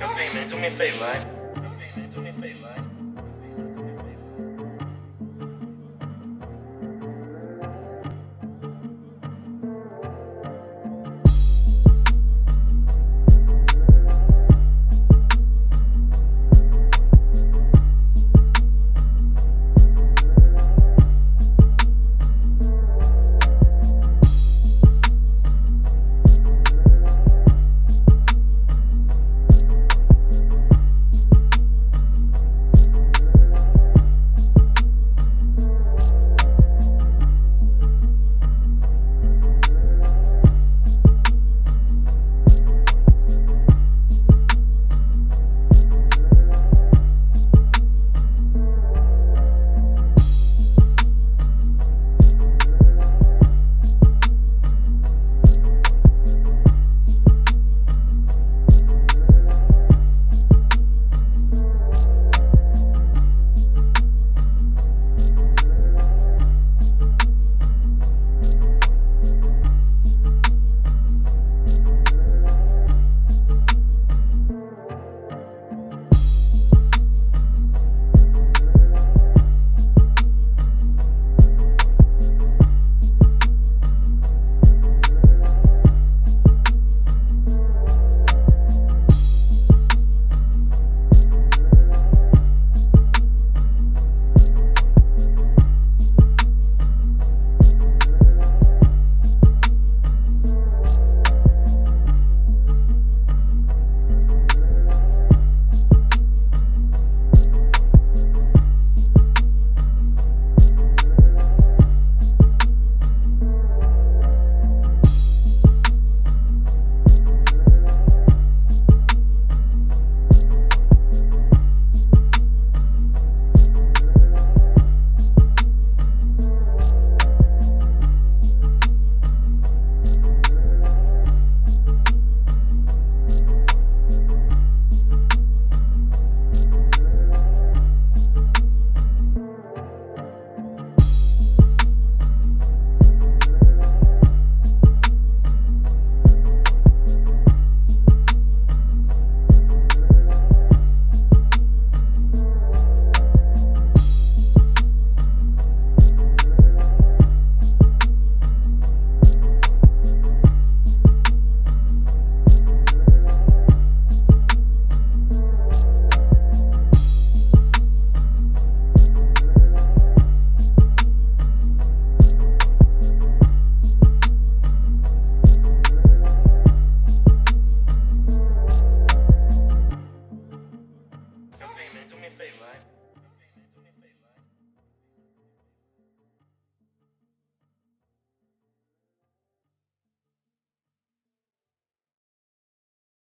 Your payment, do me a favor, right? do me a favor, right?